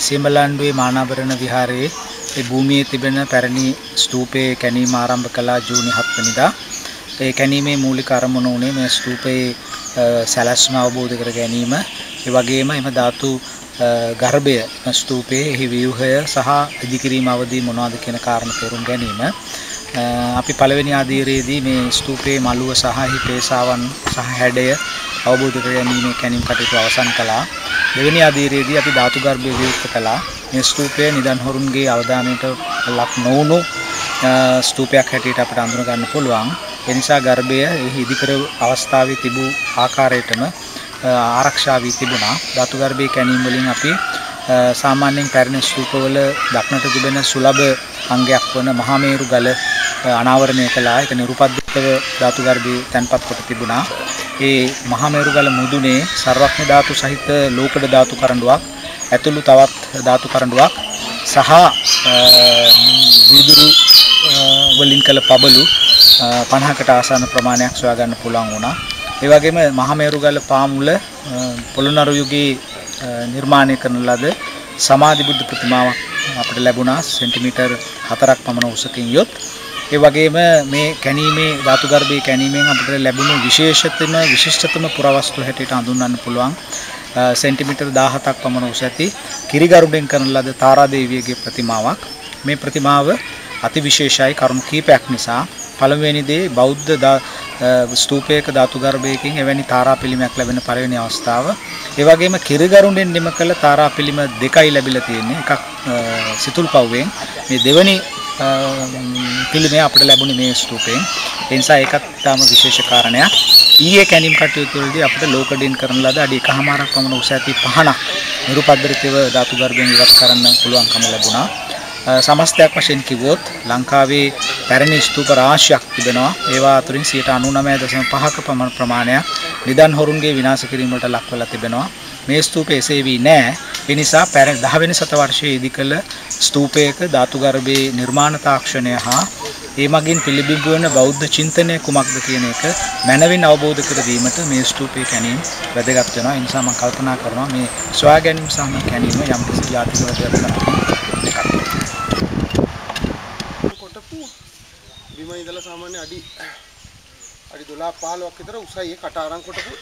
සියඹලන්ඩුවේ මානාභරණ විහාරයේ ඒ භූමියේ තිබෙන පැරණි ස්තූපයේ කැණීම ආරම්භ කළා ජූනි 7 වෙනිදා. ඒ කැණීමේ මූලික අරමුණ උනේ මේ ස්තූපයේ සැලැස්ම අවබෝධ කර ගැනීම. ඒ වගේම එම ධාතු ගර්භය ස්තූපයේ එහි ව්‍යුහය සහ ඉදිකිරීම අවදී මොනවද කියන කාරණා තේරුම් ගැනීම. අපි පළවෙනි ආදීරයේදී මේ ස්තූපයේ මළුව සහ එහි පේසාවන් සහ හැඩය අවබෝධ කර ගැනීමේ කැණීම් කටයුතු අවසන් කළා. දෙවෙනි අධීරයේදී අපි ධාතු ගර්භය විවෘත කළා. මේ ස්තූපය නිදන් හොරුන්ගේ අවධානයට ලක් නොවුණු ස්තූපයක් හැටියට අපිට අඳුන ගන්න පුළුවන්. ඒ නිසා ගර්භය එහි ඉදිකර අවස්ථාවේ තිබූ ආකාරයටම ආරක්ෂා වී තිබුණා. ධාතු ගර්භයේ කැණීම් වලින් අපි සාමාන්‍යයෙන් පැරණි ස්තූපවල දක්නට තිබෙන සුලභ අංගයක් වන මහාමේරු ගල අනාවරණය කළා. ඒක නිරුපද්‍රිතව ධාතු ගර්භයේ තැන්පත් කොට තිබුණා. ඒ මහමෙරුගල මුදුනේ සර්වඥ ධාතු සහිත ලෝකඩ ධාතු කරඬුවක් ඇතුළු තවත් ධාතු කරඬුවක් සහ විදුරු වලින් කළ පබළු 50කට ආසන්න ප්‍රමාණයක් සොයා ගන්න පුළුවන් වුණා. ඒ වගේම මහමෙරුගල පාමුල පොළොන්නරු යුගයේ නිර්මාණය කරන ලද සමාධි බුද්ධ ප්‍රතිමාවක් අපිට ලැබුණා සෙන්ටිමීටර් 4ක් පමණ උසකින් යොත් ඒ වගේම මේ කැණීමේ ධාතු ගර්භයේ කැණීමෙන් අපිට ලැබුණු විශේෂතම විශිෂ්ටතම පුරවස්තු හැටියට හඳුන්වන්න පුළුවන් සෙන්ටිමීටර් 17ක් පමණ උස ඇති කිරිගරුඩෙන් කරන ලද තාරා දේවියගේ ප්‍රතිමාවක් මේ ප්‍රතිමාව අතිවිශේෂයි කරුණු කීපයක් නිසා පළමුවෙනි දේ බෞද්ධ ස්තූපයක ධාතු ගර්භයකින් එවැනි තාරා පිළිමයක් ලැබෙන පළවෙනි අවස්ථාව. ඒ වගේම කිරිගරුඩෙන් නිම කළ තාරා පිළිම දෙකයි ලැබිලා තියෙන්නේ. එකක් සිතුල්පව්වෙන් මේ දෙවැනි පිළිමය අපිට ලැබුණේ මේ ස්තූපයෙන්. ඒ නිසා ඒකත් තාම විශේෂ කාරණයක්. ඊයේ කැණීම් කටයුතු වලදී අපිට ලෝකඩින් කරන ලද අඩි එකහමාරක් පමණ උස ඇති පහනක් නිරුපද්‍රිතව ධාතු ගර්භයෙන් ඉවත් කරන්න පුළුවන්කම ලැබුණා. සමස්තයක් වශයෙන් කිව්වොත් ලංකාවේ පැරණි ස්තූප රාශියක් තිබෙනවා. ඒවා අතුරින් 99.5ක පමණ ප්‍රමාණයක් නිදන් හොරුන්ගේ විනාශ කිරීම වලට ලක් වෙලා තිබෙනවා. මේ ස්තූපය එසේ වී නැහැ. ඒ නිසා පැරණි 10 වෙනි සත වර්ෂයේ ඉදිකළ ස්තූපයක ධාතු ගර්භයේ නිර්මාණ තාක්ෂණය හා ඒ මගින් පිළිබිඹු වෙන බෞද්ධ චින්තනය කුමක්ද කියන එක මනවින් අවබෝධ කර දීමට මේ ස්තූපයේ කැණීම වැදගත් වෙනවා. ඒ නිසා මම කල්පනා කරනවා මේ සොයා ගැනීම සහ මේ කැණීම යම් කිසි ජාතික වැදගත්කමක් එකක්. කොටපු බිම ඉඳලා සාමාන්‍ය අඩි අඩි 12 15ක් විතර උසයි. ඒ කට අරන් කොටපු